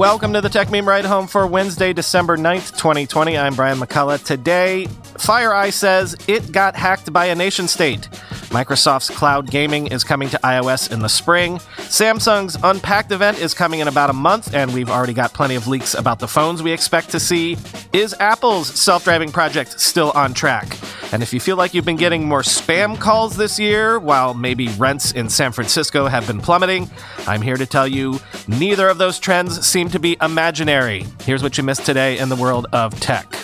Welcome to the Techmeme Ride Home for Wednesday, December 9th, 2020. I'm Brian McCullough. Today, FireEye says it got hacked by a nation state. Microsoft's cloud gaming is coming to iOS in the spring. Samsung's Unpacked event is coming in about a month, and we've already got plenty of leaks about the phones we expect to see. Is Apple's self driving project still on track? And if you feel like you've been getting more spam calls this year, while maybe rents in San Francisco have been plummeting, I'm here to tell you neither of those trends seem to be imaginary. Here's what you missed today in the world of tech.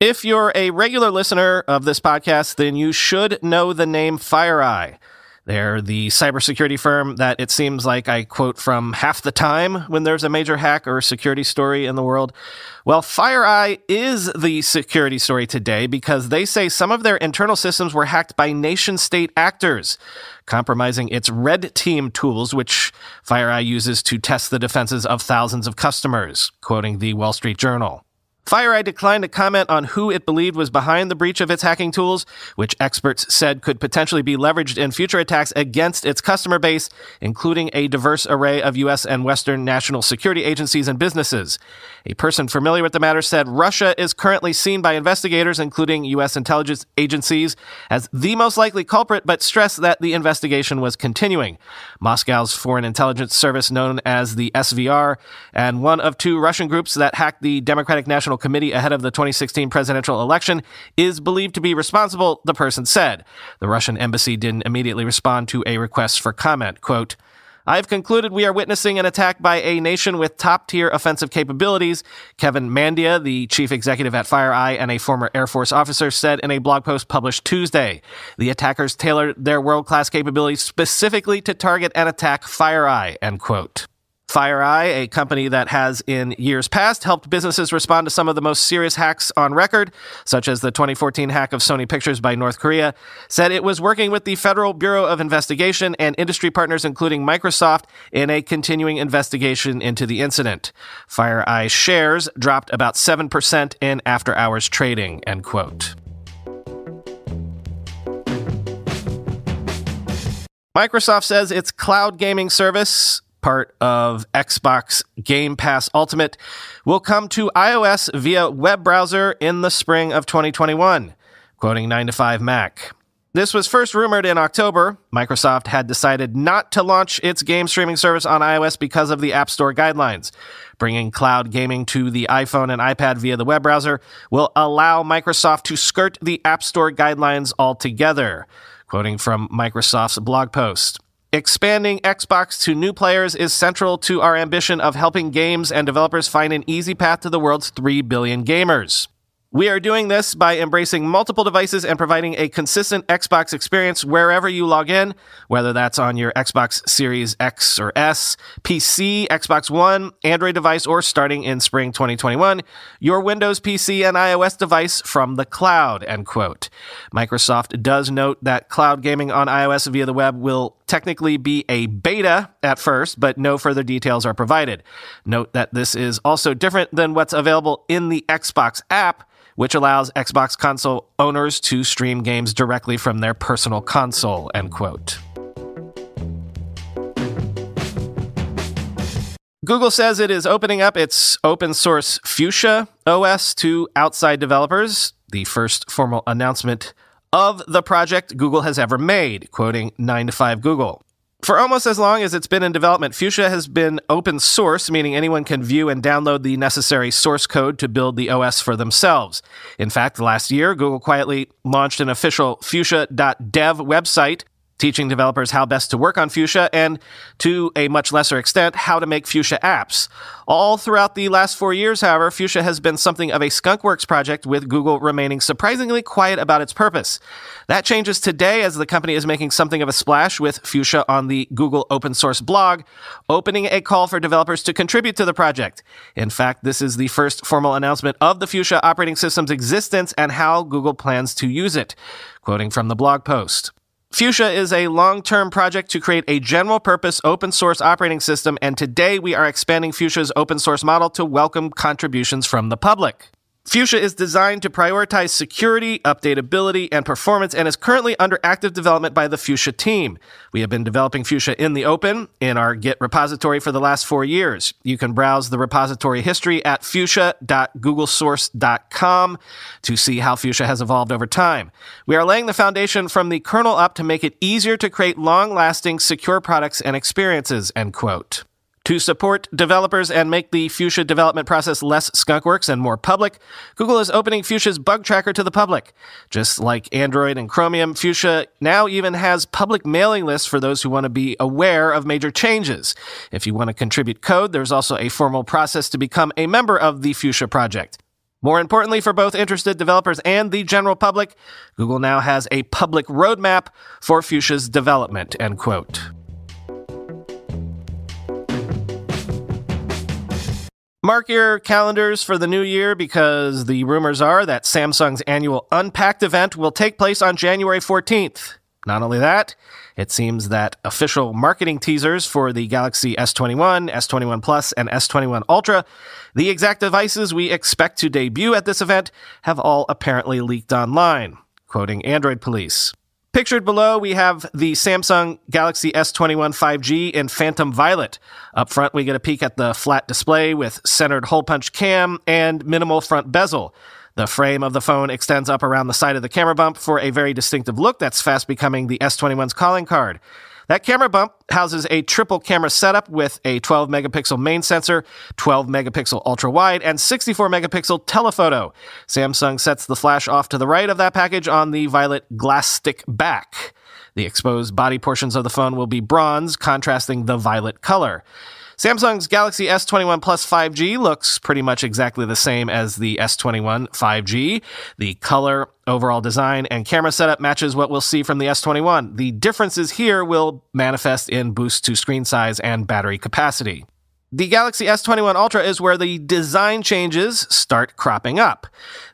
If you're a regular listener of this podcast, then you should know the name FireEye. They're the cybersecurity firm that it seems like I quote from half the time when there's a major hack or security story in the world. Well, FireEye is the security story today because they say some of their internal systems were hacked by nation state actors, compromising its red team tools, which FireEye uses to test the defenses of thousands of customers, quoting the Wall Street Journal. FireEye declined to comment on who it believed was behind the breach of its hacking tools, which experts said could potentially be leveraged in future attacks against its customer base, including a diverse array of U.S. and Western national security agencies and businesses. A person familiar with the matter said Russia is currently seen by investigators, including U.S. intelligence agencies, as the most likely culprit, but stressed that the investigation was continuing. Moscow's Foreign Intelligence Service, known as the SVR, and one of two Russian groups that hacked the Democratic National Committee ahead of the 2016 presidential election is believed to be responsible, the person said. The Russian embassy didn't immediately respond to a request for comment. Quote, I've concluded we are witnessing an attack by a nation with top tier offensive capabilities. Kevin Mandia, the chief executive at FireEye and a former Air Force officer, said in a blog post published Tuesday. The attackers tailored their world class capabilities specifically to target and attack FireEye, end quote. FireEye, a company that has in years past helped businesses respond to some of the most serious hacks on record, such as the 2014 hack of Sony Pictures by North Korea, said it was working with the Federal Bureau of Investigation and industry partners, including Microsoft, in a continuing investigation into the incident. FireEye shares dropped about 7% in after hours trading, end quote. Microsoft says its cloud gaming service part of Xbox Game Pass Ultimate, will come to iOS via web browser in the spring of 2021, quoting 9 to 5 Mac. This was first rumored in October. Microsoft had decided not to launch its game streaming service on iOS because of the App Store guidelines. Bringing cloud gaming to the iPhone and iPad via the web browser will allow Microsoft to skirt the App Store guidelines altogether. Quoting from Microsoft's blog post. Expanding Xbox to new players is central to our ambition of helping games and developers find an easy path to the world's 3 billion gamers. We are doing this by embracing multiple devices and providing a consistent Xbox experience wherever you log in, whether that's on your Xbox Series X or S, PC, Xbox One, Android device, or starting in spring 2021, your Windows PC and iOS device from the cloud, end quote. Microsoft does note that cloud gaming on iOS via the web will technically be a beta at first, but no further details are provided. Note that this is also different than what's available in the Xbox app which allows Xbox console owners to stream games directly from their personal console, end quote. Google says it is opening up its open source Fuchsia OS to outside developers, the first formal announcement of the project Google has ever made, quoting 9 to 5 Google. For almost as long as it's been in development, Fuchsia has been open source, meaning anyone can view and download the necessary source code to build the OS for themselves. In fact, last year, Google quietly launched an official fuchsia.dev website teaching developers how best to work on Fuchsia and, to a much lesser extent, how to make Fuchsia apps. All throughout the last four years, however, Fuchsia has been something of a skunkworks project, with Google remaining surprisingly quiet about its purpose. That changes today as the company is making something of a splash with Fuchsia on the Google open source blog, opening a call for developers to contribute to the project. In fact, this is the first formal announcement of the Fuchsia operating system's existence and how Google plans to use it. Quoting from the blog post. Fuchsia is a long term project to create a general purpose open source operating system, and today we are expanding Fuchsia's open source model to welcome contributions from the public. Fuchsia is designed to prioritize security, updatability, and performance and is currently under active development by the Fuchsia team. We have been developing Fuchsia in the open in our Git repository for the last four years. You can browse the repository history at fuchsia.googlesource.com to see how Fuchsia has evolved over time. We are laying the foundation from the kernel up to make it easier to create long-lasting, secure products and experiences, end quote. To support developers and make the Fuchsia development process less skunkworks and more public, Google is opening Fuchsia's bug tracker to the public. Just like Android and Chromium, Fuchsia now even has public mailing lists for those who want to be aware of major changes. If you want to contribute code, there's also a formal process to become a member of the Fuchsia project. More importantly, for both interested developers and the general public, Google now has a public roadmap for Fuchsia's development, end quote. Mark your calendars for the new year because the rumors are that Samsung's annual Unpacked event will take place on January 14th. Not only that, it seems that official marketing teasers for the Galaxy S21, S21 Plus, and S21 Ultra, the exact devices we expect to debut at this event, have all apparently leaked online, quoting Android Police. Pictured below, we have the Samsung Galaxy S21 5G in Phantom Violet. Up front, we get a peek at the flat display with centered hole punch cam and minimal front bezel. The frame of the phone extends up around the side of the camera bump for a very distinctive look that's fast becoming the S21's calling card. That camera bump houses a triple camera setup with a 12 megapixel main sensor, 12 megapixel ultra wide, and 64 megapixel telephoto. Samsung sets the flash off to the right of that package on the violet glass stick back. The exposed body portions of the phone will be bronze, contrasting the violet color. Samsung's Galaxy S21 Plus 5G looks pretty much exactly the same as the S21 5G. The color, overall design, and camera setup matches what we'll see from the S21. The differences here will manifest in boosts to screen size and battery capacity. The Galaxy S21 Ultra is where the design changes start cropping up.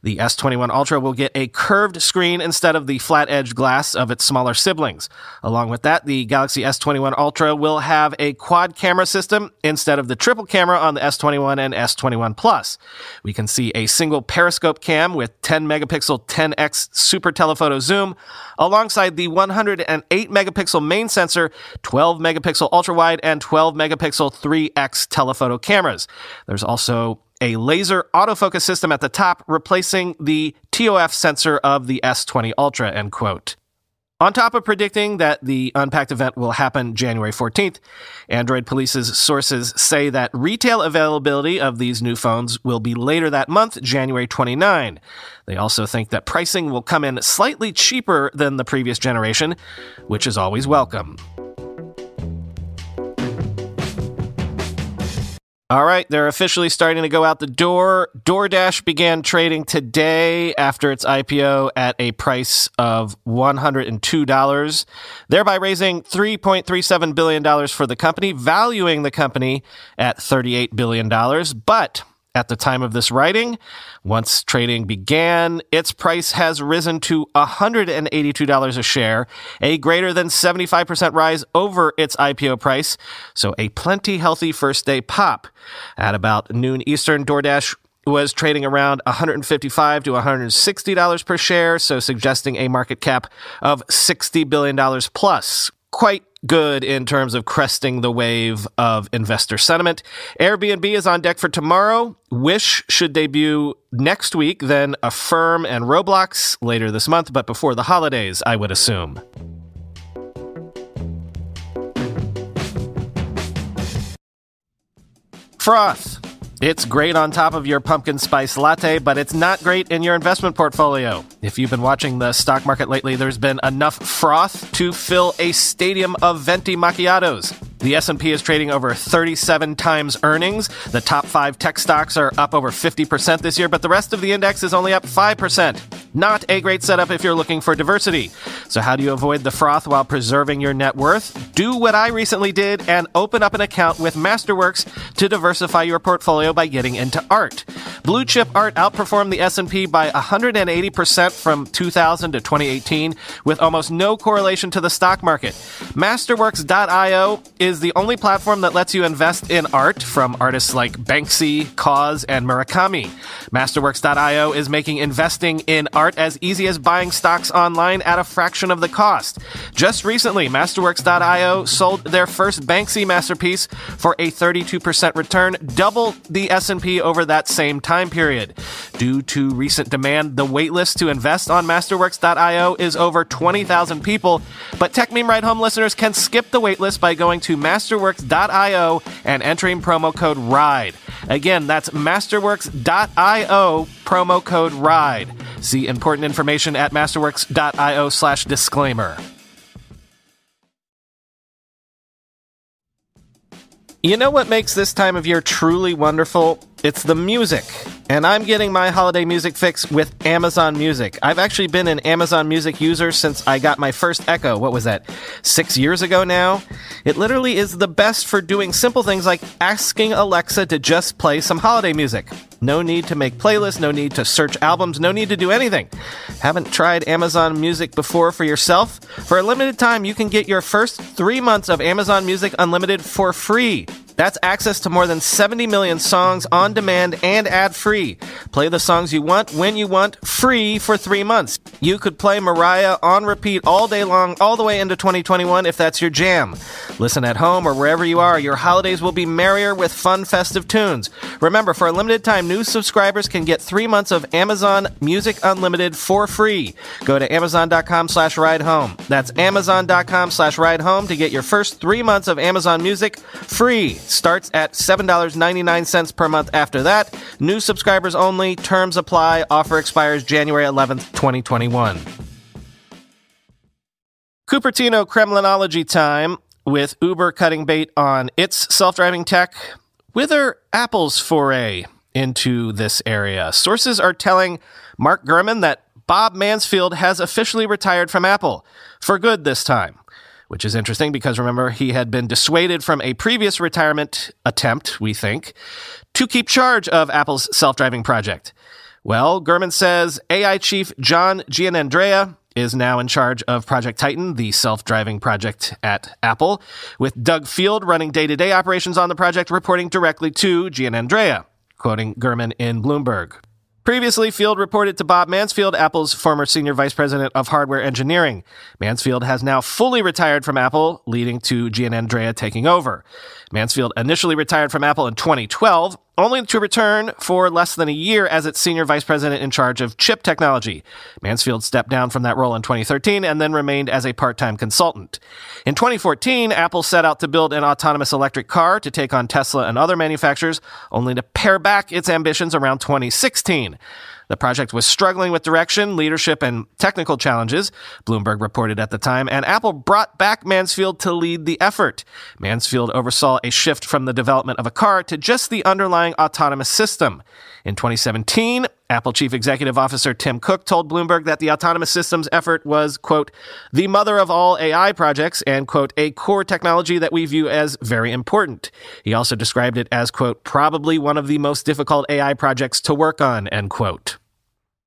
The S21 Ultra will get a curved screen instead of the flat edged glass of its smaller siblings. Along with that, the Galaxy S21 Ultra will have a quad camera system instead of the triple camera on the S21 and S21 Plus. We can see a single periscope cam with 10 megapixel 10x super telephoto zoom alongside the 108 megapixel main sensor, 12 megapixel ultra wide, and 12 megapixel 3x telephoto cameras. There's also a laser autofocus system at the top, replacing the TOF sensor of the S20 Ultra, end quote. On top of predicting that the Unpacked event will happen January 14th, Android Police's sources say that retail availability of these new phones will be later that month, January 29. They also think that pricing will come in slightly cheaper than the previous generation, which is always welcome. All right, they're officially starting to go out the door. DoorDash began trading today after its IPO at a price of $102, thereby raising $3.37 billion for the company, valuing the company at $38 billion. But at the time of this writing. Once trading began, its price has risen to $182 a share, a greater than 75% rise over its IPO price, so a plenty healthy first day pop. At about noon Eastern, DoorDash was trading around $155 to $160 per share, so suggesting a market cap of $60 billion plus. Quite good in terms of cresting the wave of investor sentiment. Airbnb is on deck for tomorrow. Wish should debut next week, then Affirm and Roblox later this month, but before the holidays, I would assume. Froth. It's great on top of your pumpkin spice latte, but it's not great in your investment portfolio. If you've been watching the stock market lately, there's been enough froth to fill a stadium of venti macchiatos. The S&P is trading over 37 times earnings. The top 5 tech stocks are up over 50% this year, but the rest of the index is only up 5%. Not a great setup if you're looking for diversity. So, how do you avoid the froth while preserving your net worth? Do what I recently did and open up an account with Masterworks to diversify your portfolio by getting into art. Blue chip art outperformed the S&P by 180% from 2000 to 2018 with almost no correlation to the stock market. Masterworks.io is the only platform that lets you invest in art from artists like Banksy, KAWS, and Murakami. Masterworks.io is making investing in art as easy as buying stocks online at a fraction of the cost. Just recently, Masterworks.io sold their first Banksy masterpiece for a 32% return, double the S&P over that same time period. Due to recent demand, the waitlist to invest on Masterworks.io is over 20,000 people, but Techmeme Ride Home listeners can skip the waitlist by going to Masterworks.io and entering promo code RIDE. Again, that's Masterworks.io, promo code RIDE. See important information at masterworks.io slash disclaimer. You know what makes this time of year truly wonderful? It's the music. And I'm getting my holiday music fix with Amazon Music. I've actually been an Amazon Music user since I got my first Echo. What was that? Six years ago now? It literally is the best for doing simple things like asking Alexa to just play some holiday music. No need to make playlists, no need to search albums, no need to do anything. Haven't tried Amazon Music before for yourself? For a limited time, you can get your first three months of Amazon Music Unlimited for free. That's access to more than 70 million songs on demand and ad free. Play the songs you want when you want, free for three months. You could play Mariah on repeat all day long, all the way into 2021 if that's your jam. Listen at home or wherever you are, your holidays will be merrier with fun festive tunes. Remember, for a limited time, new subscribers can get three months of Amazon Music Unlimited for free. Go to amazon.com slash ride home. That's amazon.com slash ride home to get your first three months of Amazon Music free starts at $7.99 per month after that. New subscribers only. Terms apply. Offer expires January 11th, 2021. Cupertino Kremlinology time with Uber cutting bait on its self driving tech. Whither Apple's foray into this area? Sources are telling Mark Gurman that Bob Mansfield has officially retired from Apple for good this time which is interesting because remember, he had been dissuaded from a previous retirement attempt, we think, to keep charge of Apple's self driving project. Well, Gurman says AI chief John Giannandrea is now in charge of Project Titan, the self driving project at Apple, with Doug Field running day to day operations on the project, reporting directly to Giannandrea, quoting Gurman in Bloomberg. Previously, Field reported to Bob Mansfield, Apple's former senior vice president of hardware engineering. Mansfield has now fully retired from Apple, leading to Giannandrea taking over. Mansfield initially retired from Apple in 2012, only to return for less than a year as its senior vice president in charge of chip technology. Mansfield stepped down from that role in 2013 and then remained as a part time consultant. In 2014, Apple set out to build an autonomous electric car to take on Tesla and other manufacturers, only to pare back its ambitions around 2016. The project was struggling with direction, leadership, and technical challenges, Bloomberg reported at the time, and Apple brought back Mansfield to lead the effort. Mansfield oversaw a shift from the development of a car to just the underlying autonomous system. In 2017, Apple Chief Executive Officer Tim Cook told Bloomberg that the autonomous systems effort was, quote, the mother of all AI projects and, quote, a core technology that we view as very important. He also described it as, quote, probably one of the most difficult AI projects to work on, end quote.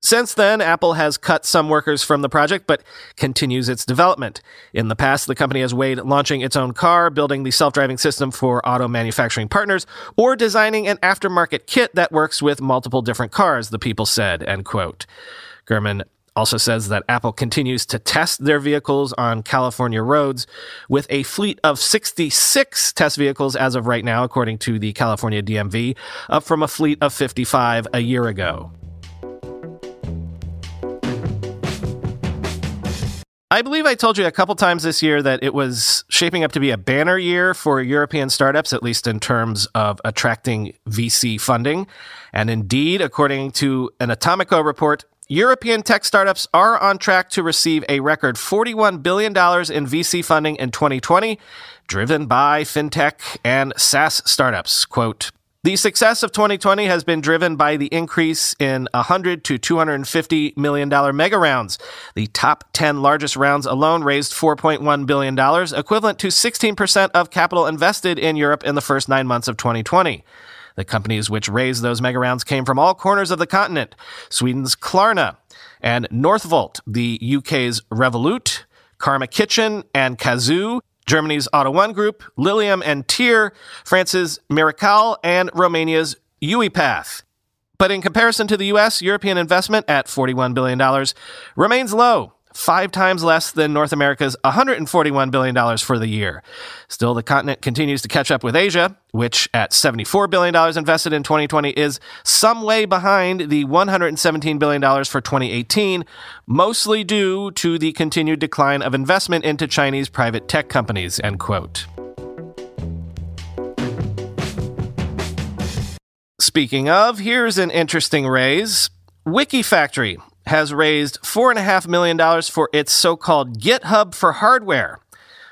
Since then, Apple has cut some workers from the project, but continues its development. In the past, the company has weighed launching its own car, building the self-driving system for auto manufacturing partners, or designing an aftermarket kit that works with multiple different cars, the people said, end quote. Gurman also says that Apple continues to test their vehicles on California roads with a fleet of 66 test vehicles as of right now, according to the California DMV, up from a fleet of 55 a year ago. I believe I told you a couple times this year that it was shaping up to be a banner year for European startups, at least in terms of attracting VC funding. And indeed, according to an Atomico report, European tech startups are on track to receive a record $41 billion in VC funding in 2020, driven by fintech and SaaS startups. Quote, The success of 2020 has been driven by the increase in 100 to 250 million dollar mega rounds. The top 10 largest rounds alone raised 4.1 billion dollars, equivalent to 16% of capital invested in Europe in the first 9 months of 2020. The companies which raised those mega rounds came from all corners of the continent. Sweden's Klarna and Northvolt, the UK's Revolut, Karma Kitchen and Cazoo, Germany's AUTO1 Group, Lilium and Tier, France's Mirakl, and Romania's UiPath. But in comparison to the US, European investment at $41 billion remains low five times less than North America's $141 billion for the year. Still, the continent continues to catch up with Asia, which at $74 billion invested in 2020 is some way behind the $117 billion for 2018, mostly due to the continued decline of investment into Chinese private tech companies, end quote. Speaking of, here's an interesting raise. WikiFactory has raised $4.5 million for its so called GitHub for hardware,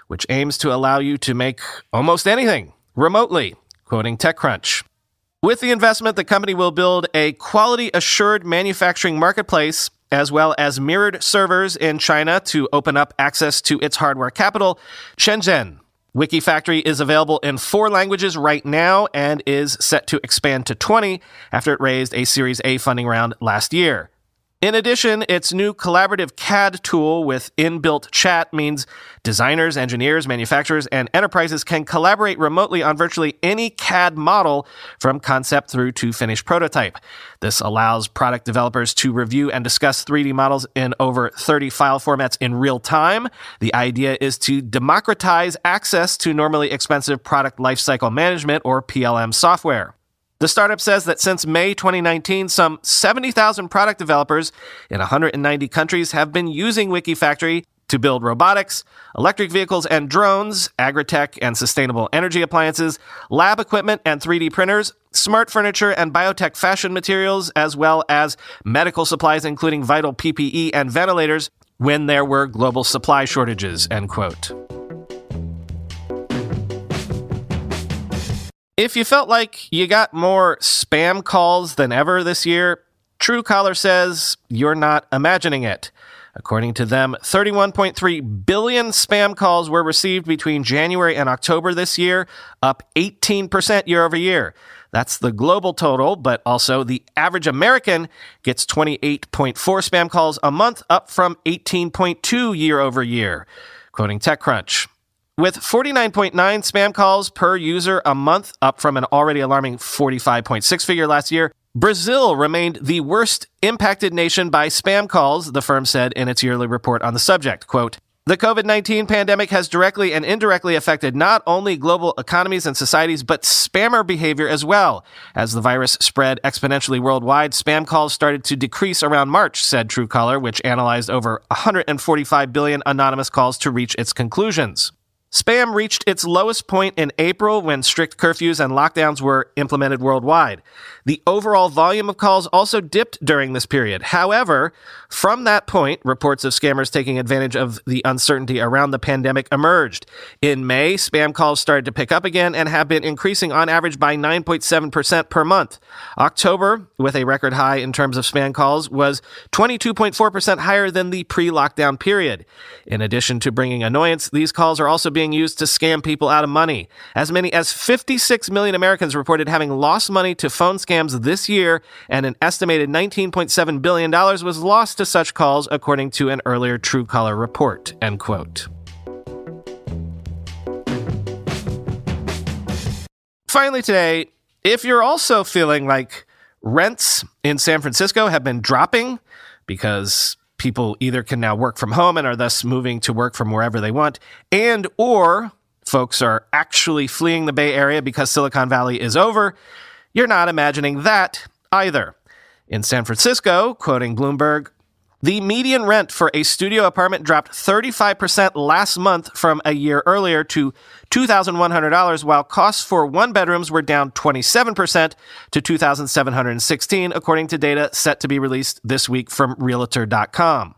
which aims to allow you to make almost anything remotely, quoting TechCrunch. With the investment, the company will build a quality assured manufacturing marketplace as well as mirrored servers in China to open up access to its hardware capital, Shenzhen. WikiFactory is available in four languages right now and is set to expand to 20 after it raised a Series A funding round last year. In addition, its new collaborative CAD tool with inbuilt chat means designers, engineers, manufacturers, and enterprises can collaborate remotely on virtually any CAD model from concept through to finished prototype. This allows product developers to review and discuss 3D models in over 30 file formats in real time. The idea is to democratize access to normally expensive product lifecycle management or PLM software. The startup says that since May 2019, some 70,000 product developers in 190 countries have been using WikiFactory to build robotics, electric vehicles and drones, agri-tech and sustainable energy appliances, lab equipment and 3D printers, smart furniture and biotech fashion materials, as well as medical supplies, including vital PPE and ventilators, when there were global supply shortages, end quote. If you felt like you got more spam calls than ever this year, Truecaller says you're not imagining it. According to them, 31.3 billion spam calls were received between January and October this year, up 18% year over year. That's the global total, but also the average American gets 28.4 spam calls a month, up from 18.2 year over year. Quoting TechCrunch. With 49.9 spam calls per user a month, up from an already alarming 45.6 figure last year, Brazil remained the worst impacted nation by spam calls, the firm said in its yearly report on the subject. Quote, the COVID 19 pandemic has directly and indirectly affected not only global economies and societies, but spammer behavior as well. As the virus spread exponentially worldwide, spam calls started to decrease around March, said Truecaller, which analyzed over 145 billion anonymous calls to reach its conclusions. Spam reached its lowest point in April when strict curfews and lockdowns were implemented worldwide. The overall volume of calls also dipped during this period. However, from that point, reports of scammers taking advantage of the uncertainty around the pandemic emerged. In May, spam calls started to pick up again and have been increasing on average by 9.7% per month. October, with a record high in terms of spam calls, was 22.4% higher than the pre lockdown period. In addition to bringing annoyance, these calls are also being used to scam people out of money. As many as 56 million Americans reported having lost money to phone scams scams this year, and an estimated $19.7 billion was lost to such calls, according to an earlier Truecaller report. End quote. Finally, today, if you're also feeling like rents in San Francisco have been dropping because people either can now work from home and are thus moving to work from wherever they want, and or folks are actually fleeing the Bay Area because Silicon Valley is over, you're not imagining that either. In San Francisco, quoting Bloomberg, the median rent for a studio apartment dropped 35% last month from a year earlier to $2,100, while costs for one bedrooms were down 27% to 2,716, according to data set to be released this week from Realtor.com.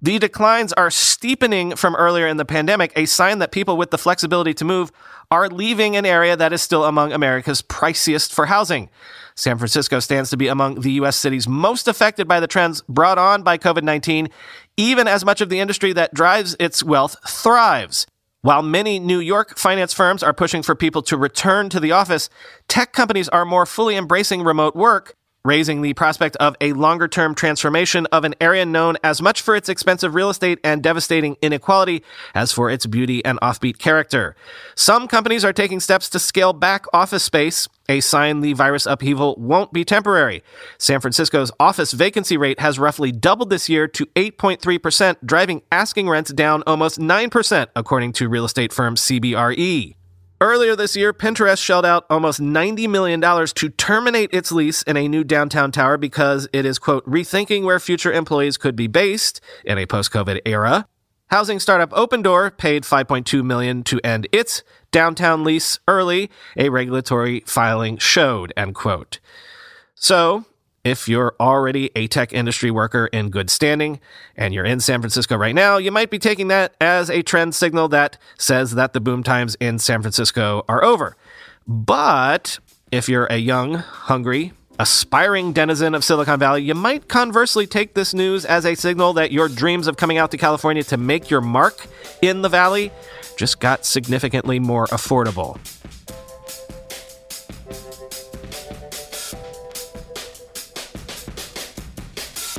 The declines are steepening from earlier in the pandemic, a sign that people with the flexibility to move are leaving an area that is still among America's priciest for housing. San Francisco stands to be among the U.S. cities most affected by the trends brought on by COVID 19, even as much of the industry that drives its wealth thrives. While many New York finance firms are pushing for people to return to the office, tech companies are more fully embracing remote work, raising the prospect of a longer term transformation of an area known as much for its expensive real estate and devastating inequality as for its beauty and offbeat character. Some companies are taking steps to scale back office space, a sign the virus upheaval won't be temporary. San Francisco's office vacancy rate has roughly doubled this year to 8.3%, driving asking rents down almost 9%, according to real estate firm CBRE. Earlier this year, Pinterest shelled out almost $90 million to terminate its lease in a new downtown tower because it is, quote, rethinking where future employees could be based in a post COVID era. Housing startup Opendoor paid 5.2 million to end its downtown lease early, a regulatory filing showed, end quote. So, if you're already a tech industry worker in good standing and you're in San Francisco right now, you might be taking that as a trend signal that says that the boom times in San Francisco are over. But if you're a young, hungry, aspiring denizen of Silicon Valley, you might conversely take this news as a signal that your dreams of coming out to California to make your mark in the Valley just got significantly more affordable.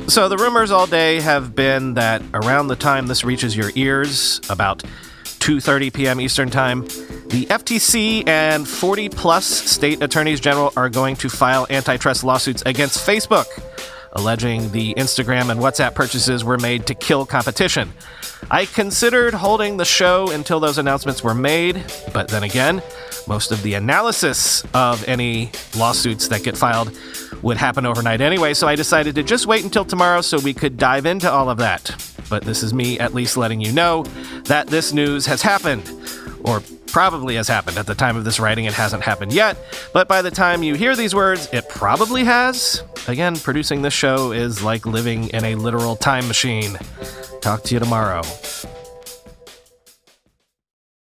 So the rumors all day have been that around the time this reaches your ears, about 2:30 p.m. Eastern Time, the FTC and 40 plus state attorneys general are going to file antitrust lawsuits against Facebook, alleging the Instagram and WhatsApp purchases were made to kill competition. I considered holding the show until those announcements were made, but then again, most of the analysis of any lawsuits that get filed would happen overnight anyway, so I decided to just wait until tomorrow so we could dive into all of that. But this is me at least letting you know that this news has happened, or probably has happened. At the time of this writing, it hasn't happened yet, but by the time you hear these words, it probably has. Again, producing this show is like living in a literal time machine. Talk to you tomorrow.